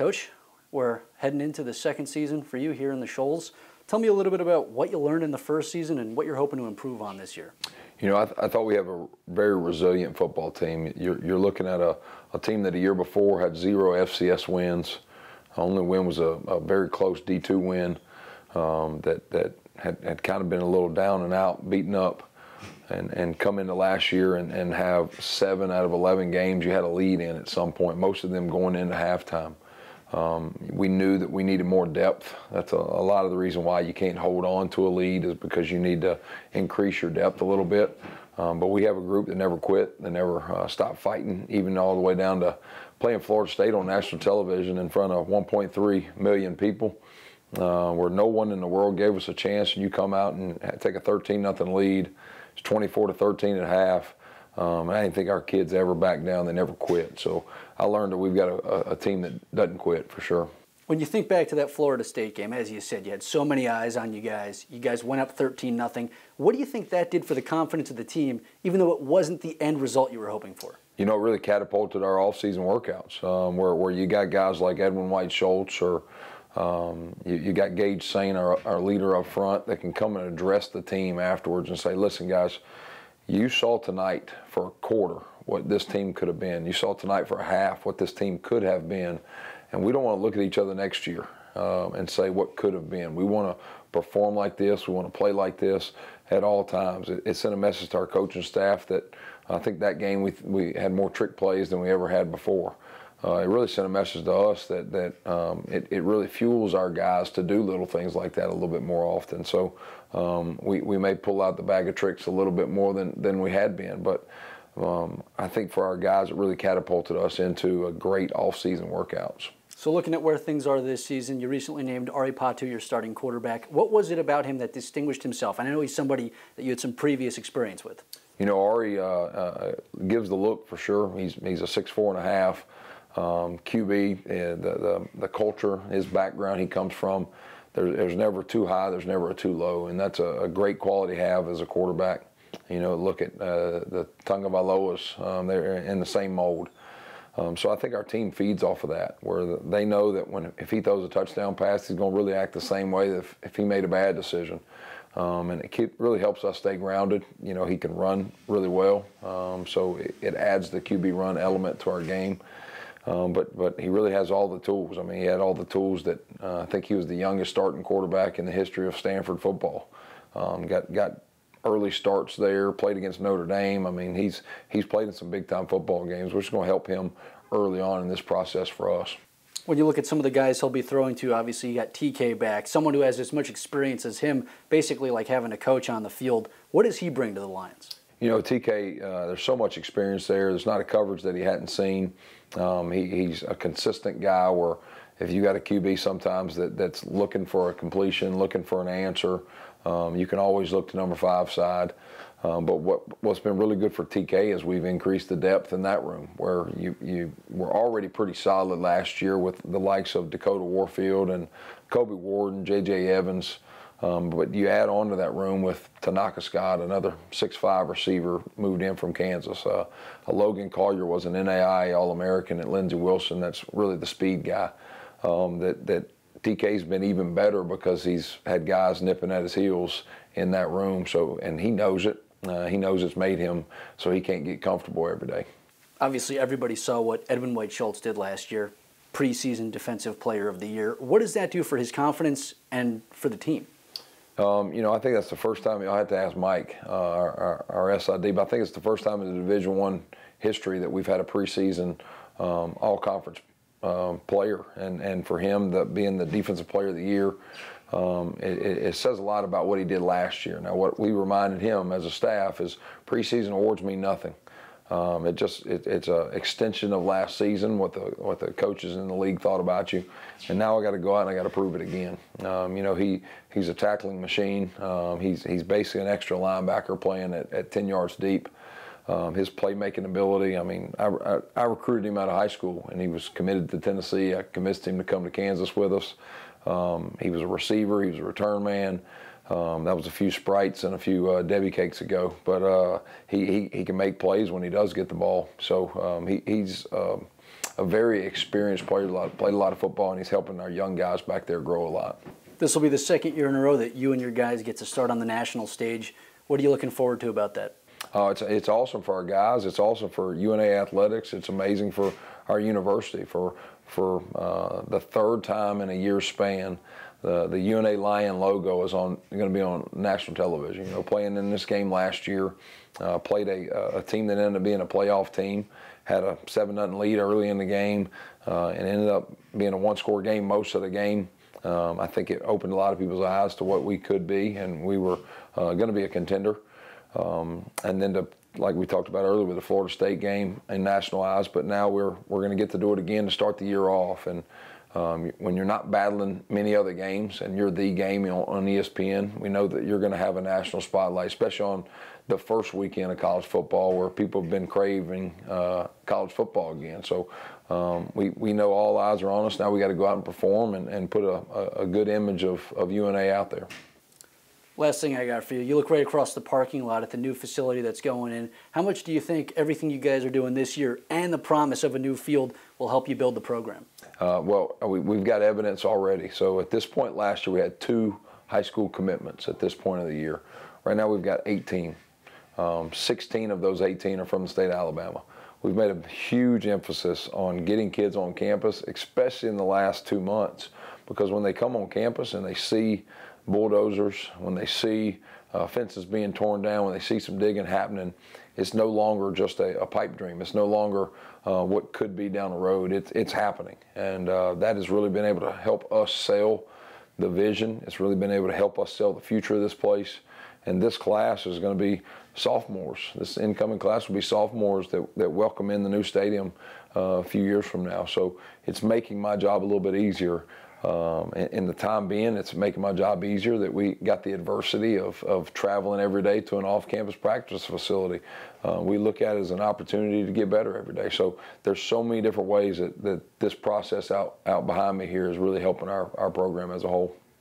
Coach, we're heading into the second season for you here in the Shoals. Tell me a little bit about what you learned in the first season and what you're hoping to improve on this year. You know, I, th- I thought we have a very resilient football team. You're, you're looking at a, a, team that a year before had zero FCS wins. only win was a, a very close D2 win um, that, that had, had kind of been a little down and out, beaten up and, and come into last year and, and have seven out of 11 games you had a lead in at some point, most of them going into halftime. Um, we knew that we needed more depth. That's a, a, lot of the reason why you can't hold on to a lead is because you need to increase your depth a little bit. Um, but we have a group that never quit, that never uh, stopped fighting, even all the way down to playing Florida State on national television in front of 1.3 million people, uh, where no one in the world gave us a chance. And you come out and take a 13 nothing lead. It's 24 to 13 and a half. Um, I didn't think our kids ever back down. They never quit. So I learned that we've got a, a, team that doesn't quit for sure. When you think back to that Florida State game, as you said, you had so many eyes on you guys. You guys went up 13 nothing. What do you think that did for the confidence of the team, even though it wasn't the end result you were hoping for? You know, it really catapulted our off-season workouts, um, where, where you got guys like Edwin White Schultz or um, you, you, got Gage Saint, our, our leader up front, that can come and address the team afterwards and say, listen, guys, you saw tonight for a quarter what this team could have been. You saw tonight for a half what this team could have been. And we don't want to look at each other next year um, and say what could have been. We want to perform like this. We want to play like this at all times. It, it sent a message to our coaching staff that I think that game we, we had more trick plays than we ever had before uh, it really sent a message to us that that um, it, it really fuels our guys to do little things like that a little bit more often. So um, we, we may pull out the bag of tricks a little bit more than, than we had been, but um, I think for our guys, it really catapulted us into a great off-season workouts. So looking at where things are this season, you recently named Ari Patu your starting quarterback. What was it about him that distinguished himself? And I know he's somebody that you had some previous experience with. You know, Ari uh, uh, gives the look for sure. He's he's a six four and a half um, QB, the, the, the culture, his background he comes from, there, there's never too high, there's never too low, and that's a, a great quality to have as a quarterback. You know, look at uh, the Tagovailoas, um, they're in the same mold. Um, so I think our team feeds off of that, where they know that when if he throws a touchdown pass, he's going to really act the same way if, if he made a bad decision. Um, and it keep, really helps us stay grounded. You know, he can run really well, um, so it, it, adds the QB run element to our game. Um, but but he really has all the tools. I mean, he had all the tools that uh, I think he was the youngest starting quarterback in the history of Stanford football. Um, got got early starts there. Played against Notre Dame. I mean, he's he's played in some big time football games, which is going to help him early on in this process for us. When you look at some of the guys he'll be throwing to, obviously you got TK back, someone who has as much experience as him, basically like having a coach on the field. What does he bring to the Lions? You know, TK, uh, there's so much experience there. There's not a coverage that he hadn't seen. Um, he, he's a consistent guy where if you got a QB sometimes that, that's looking for a completion, looking for an answer, um, you can always look to number five side. Um, but what, what's been really good for TK is we've increased the depth in that room where you, you were already pretty solid last year with the likes of Dakota Warfield and Kobe Ward and J.J. Evans. Um, but you add on to that room with Tanaka Scott, another six-five receiver moved in from Kansas. Uh, Logan Collier was an NAI All-American at Lindsey Wilson. That's really the speed guy. Um, that that TK's been even better because he's had guys nipping at his heels in that room. So and he knows it. Uh, he knows it's made him so he can't get comfortable every day. Obviously, everybody saw what Edwin White Schultz did last year, preseason Defensive Player of the Year. What does that do for his confidence and for the team? Um, you know, I think that's the first time. I had to ask Mike, uh, our, our, our, SID, but I think it's the first time in the Division One history that we've had a preseason um, all conference um, player, and and for him, the, being the defensive player of the year, um, it, it, says a lot about what he did last year. Now, what we reminded him as a staff is preseason awards mean nothing. Um, it just it, it's an extension of last season, what the what the coaches in the league thought about you, and now I got to go out and I got to prove it again. Um, you know, he he's a tackling machine. Um, he's he's basically an extra linebacker playing at, at 10 yards deep. Um, his playmaking ability. I mean, I, I, I, recruited him out of high school, and he was committed to Tennessee. I convinced him to come to Kansas with us. Um, he was a receiver. He was a return man. Um, that was a few sprites and a few uh, Debbie cakes ago, but uh, he, he, he can make plays when he does get the ball. So um, he, he's um, a very experienced player, a lot, played a lot of football, and he's helping our young guys back there grow a lot. This will be the second year in a row that you and your guys get to start on the national stage. What are you looking forward to about that? Uh, it's, it's awesome for our guys. It's awesome for UNA athletics. It's amazing for our university. For for uh, the third time in a year span, the the UNA Lion logo is on going to be on national television. You know, playing in this game last year, uh, played a, a team that ended up being a playoff team. Had a seven nothing lead early in the game, uh, and ended up being a one score game most of the game. Um, I think it opened a lot of people's eyes to what we could be, and we were uh, going to be a contender. Um, and then to like we talked about earlier with the Florida State game and national eyes, but now we're we're going to get to do it again to start the year off. And um, when you're not battling many other games and you're the game on, on ESPN, we know that you're going to have a national spotlight, especially on the first weekend of college football where people have been craving uh, college football again. So um, we, we know all eyes are on us. Now we got to go out and perform and, and put a, a, a good image of, of UNA out there. Last thing I got for you. You look right across the parking lot at the new facility that's going in. How much do you think everything you guys are doing this year and the promise of a new field will help you build the program? Uh, well, we, have got evidence already. So at this point last year, we had two high school commitments at this point of the year. Right now, we've got 18. Um, 16 of those 18 are from the state of Alabama. We've made a huge emphasis on getting kids on campus, especially in the last two months, because when they come on campus and they see bulldozers, when they see uh, fences being torn down, when they see some digging happening, it's no longer just a, a pipe dream. It's no longer uh, what could be down the road. It's, it's happening. And uh, that has really been able to help us sell the vision. It's really been able to help us sell the future of this place. And this class is going to be sophomores. This incoming class will be sophomores that, that welcome in the new stadium uh, a few years from now. So it's making my job a little bit easier um, the time being, it's making my job easier that we got the adversity of, of traveling every day to an off-campus practice facility. Uh, we look at it as an opportunity to get better every day. So there's so many different ways that, that this process out, out behind me here is really helping our, our program as a whole.